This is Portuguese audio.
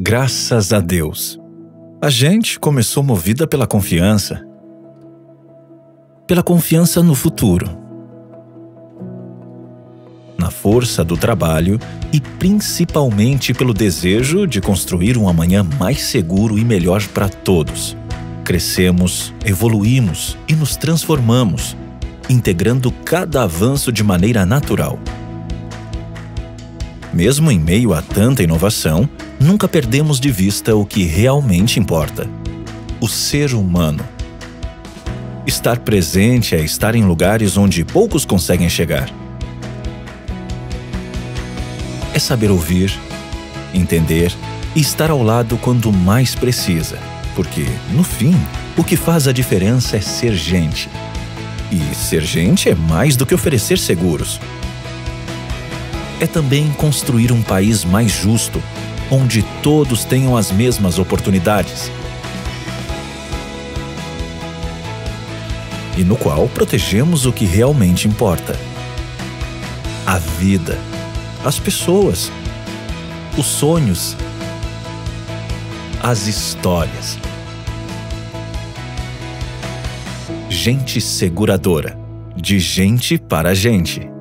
Graças a Deus. A gente começou movida pela confiança. Pela confiança no futuro. Na força do trabalho e principalmente pelo desejo de construir um amanhã mais seguro e melhor para todos. Crescemos, evoluímos e nos transformamos, integrando cada avanço de maneira natural. Mesmo em meio a tanta inovação, nunca perdemos de vista o que realmente importa: o ser humano. Estar presente é estar em lugares onde poucos conseguem chegar. É saber ouvir, entender e estar ao lado quando mais precisa, porque, no fim, o que faz a diferença é ser gente. E ser gente é mais do que oferecer seguros é também construir um país mais justo, onde todos tenham as mesmas oportunidades. E no qual protegemos o que realmente importa: a vida, as pessoas, os sonhos, as histórias. Gente Seguradora de gente para gente.